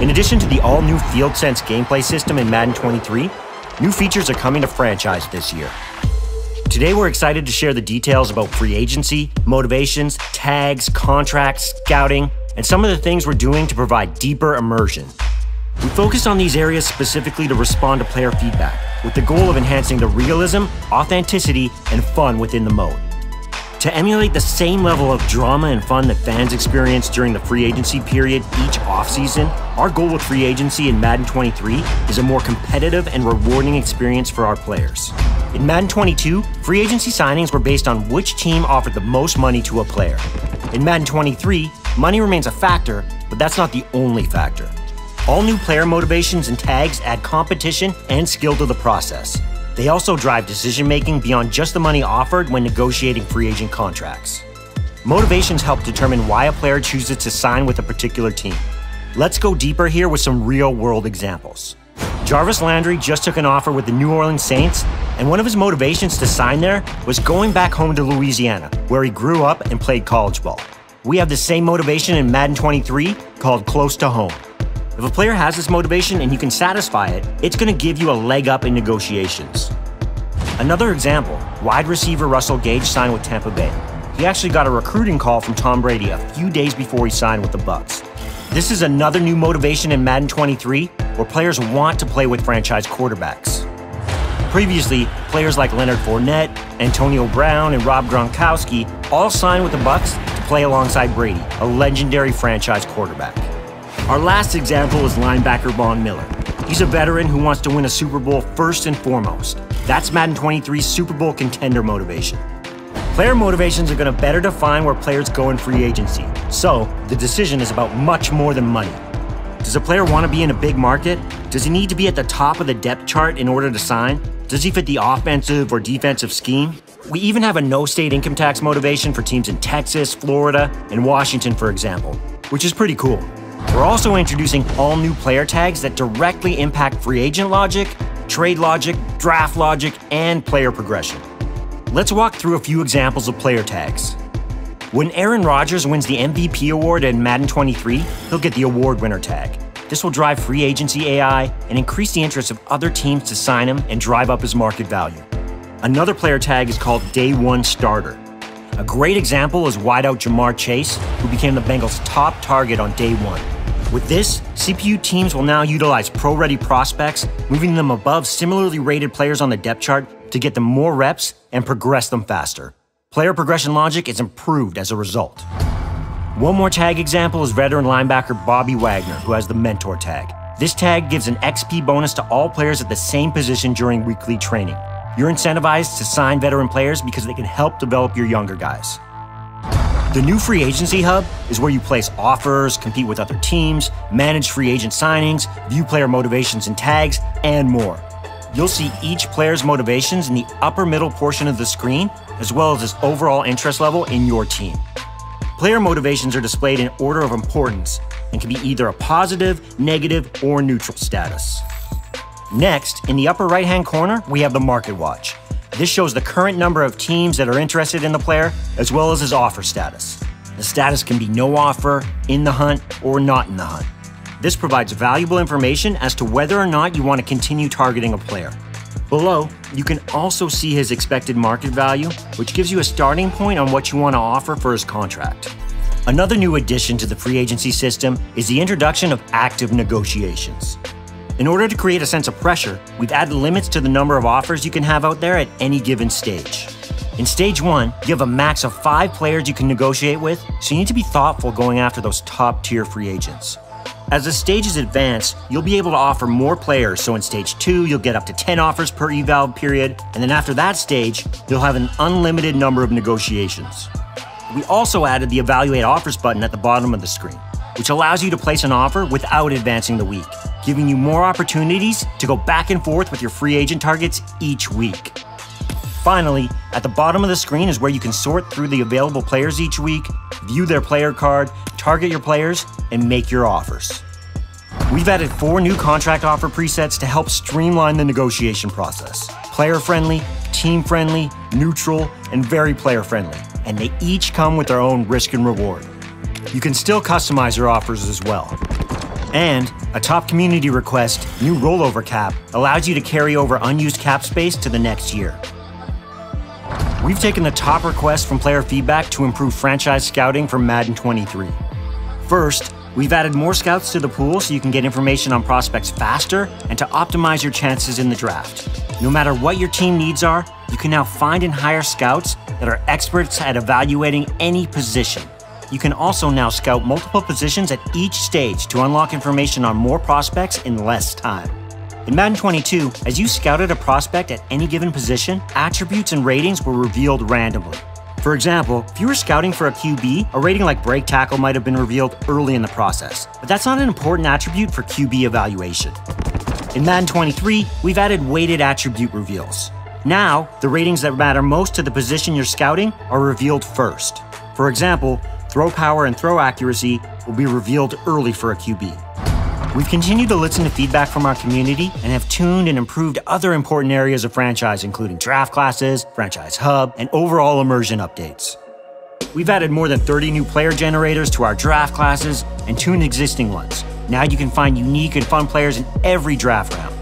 In addition to the all new Field Sense gameplay system in Madden 23, new features are coming to franchise this year. Today, we're excited to share the details about free agency, motivations, tags, contracts, scouting, and some of the things we're doing to provide deeper immersion. We focus on these areas specifically to respond to player feedback, with the goal of enhancing the realism, authenticity, and fun within the mode. To emulate the same level of drama and fun that fans experience during the free agency period each offseason, our goal with free agency in Madden 23 is a more competitive and rewarding experience for our players. In Madden 22, free agency signings were based on which team offered the most money to a player. In Madden 23, money remains a factor, but that's not the only factor. All new player motivations and tags add competition and skill to the process. They also drive decision making beyond just the money offered when negotiating free agent contracts. Motivations help determine why a player chooses to sign with a particular team. Let's go deeper here with some real world examples. Jarvis Landry just took an offer with the New Orleans Saints, and one of his motivations to sign there was going back home to Louisiana, where he grew up and played college ball. We have the same motivation in Madden 23 called Close to Home. If a player has this motivation and you can satisfy it, it's going to give you a leg up in negotiations. Another example, wide receiver Russell Gage signed with Tampa Bay. He actually got a recruiting call from Tom Brady a few days before he signed with the Bucs. This is another new motivation in Madden 23 where players want to play with franchise quarterbacks. Previously, players like Leonard Fournette, Antonio Brown, and Rob Gronkowski all signed with the Bucs to play alongside Brady, a legendary franchise quarterback. Our last example is linebacker Von Miller. He's a veteran who wants to win a Super Bowl first and foremost. That's Madden 23's Super Bowl contender motivation. Player motivations are going to better define where players go in free agency. So, the decision is about much more than money. Does a player want to be in a big market? Does he need to be at the top of the depth chart in order to sign? Does he fit the offensive or defensive scheme? We even have a no state income tax motivation for teams in Texas, Florida, and Washington, for example, which is pretty cool. We're also introducing all new player tags that directly impact free agent logic, trade logic, draft logic, and player progression. Let's walk through a few examples of player tags. When Aaron Rodgers wins the MVP award in Madden 23, he'll get the award winner tag. This will drive free agency AI and increase the interest of other teams to sign him and drive up his market value. Another player tag is called Day One Starter. A great example is wideout Ja'Marr Chase, who became the Bengals' top target on day one. With this, CPU teams will now utilize pro ready prospects, moving them above similarly rated players on the depth chart to get them more reps and progress them faster. Player progression logic is improved as a result. One more tag example is veteran linebacker Bobby Wagner, who has the mentor tag. This tag gives an XP bonus to all players at the same position during weekly training. You're incentivized to sign veteran players because they can help develop your younger guys. The new free agency hub is where you place offers, compete with other teams, manage free agent signings, view player motivations and tags, and more. You'll see each player's motivations in the upper middle portion of the screen, as well as his overall interest level in your team. Player motivations are displayed in order of importance and can be either a positive, negative, or neutral status. Next, in the upper right hand corner, we have the Market Watch. This shows the current number of teams that are interested in the player, as well as his offer status. The status can be no offer, in the hunt, or not in the hunt. This provides valuable information as to whether or not you want to continue targeting a player. Below, you can also see his expected market value, which gives you a starting point on what you want to offer for his contract. Another new addition to the free agency system is the introduction of active negotiations. In order to create a sense of pressure, we've added limits to the number of offers you can have out there at any given stage. In stage one, you have a max of five players you can negotiate with, so you need to be thoughtful going after those top tier free agents. As the stages advance, you'll be able to offer more players, so in stage 2, you'll get up to 10 offers per eval period, and then after that stage, you'll have an unlimited number of negotiations. We also added the Evaluate Offers button at the bottom of the screen, which allows you to place an offer without advancing the week giving you more opportunities to go back and forth with your free agent targets each week. Finally, at the bottom of the screen is where you can sort through the available players each week, view their player card, target your players, and make your offers. We've added four new contract offer presets to help streamline the negotiation process player friendly, team friendly, neutral, and very player friendly, and they each come with their own risk and reward. You can still customize your offers as well. And a top community request, new rollover cap, allows you to carry over unused cap space to the next year. We've taken the top requests from player feedback to improve franchise scouting for Madden 23. First, we've added more scouts to the pool so you can get information on prospects faster and to optimize your chances in the draft. No matter what your team needs are, you can now find and hire scouts that are experts at evaluating any position. You can also now scout multiple positions at each stage to unlock information on more prospects in less time. In Madden 22, as you scouted a prospect at any given position, attributes and ratings were revealed randomly. For example, if you were scouting for a QB, a rating like break tackle might have been revealed early in the process, but that's not an important attribute for QB evaluation. In Madden 23, we've added weighted attribute reveals. Now, the ratings that matter most to the position you're scouting are revealed first. For example, throw power and throw accuracy will be revealed early for a QB. We've continued to listen to feedback from our community and have tuned and improved other important areas of franchise, including draft classes, franchise hub, and overall immersion updates. We've added more than 30 new player generators to our draft classes and tuned existing ones. Now you can find unique and fun players in every draft round.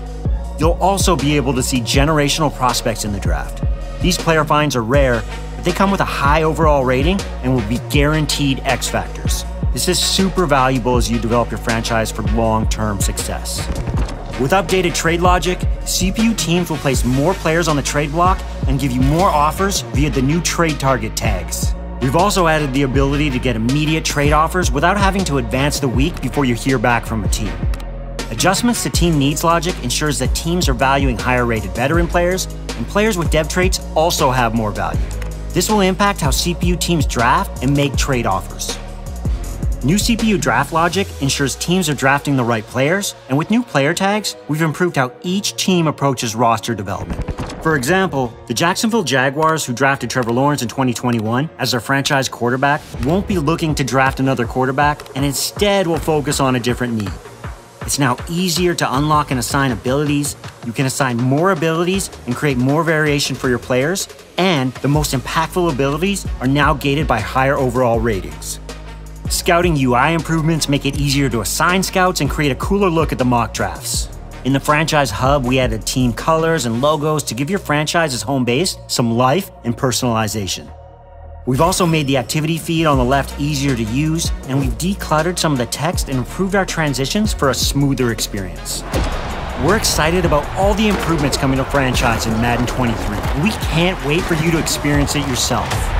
You'll also be able to see generational prospects in the draft. These player finds are rare but they come with a high overall rating and will be guaranteed X factors. This is super valuable as you develop your franchise for long term success. With updated trade logic, CPU teams will place more players on the trade block and give you more offers via the new trade target tags. We've also added the ability to get immediate trade offers without having to advance the week before you hear back from a team. Adjustments to team needs logic ensures that teams are valuing higher rated veteran players, and players with dev traits also have more value. This will impact how CPU teams draft and make trade offers. New CPU draft logic ensures teams are drafting the right players, and with new player tags, we've improved how each team approaches roster development. For example, the Jacksonville Jaguars, who drafted Trevor Lawrence in 2021 as their franchise quarterback, won't be looking to draft another quarterback and instead will focus on a different need. It's now easier to unlock and assign abilities. You can assign more abilities and create more variation for your players. And the most impactful abilities are now gated by higher overall ratings. Scouting UI improvements make it easier to assign scouts and create a cooler look at the mock drafts. In the franchise hub, we added team colors and logos to give your franchise's home base some life and personalization. We've also made the activity feed on the left easier to use, and we've decluttered some of the text and improved our transitions for a smoother experience. We're excited about all the improvements coming to franchise in Madden 23, we can't wait for you to experience it yourself.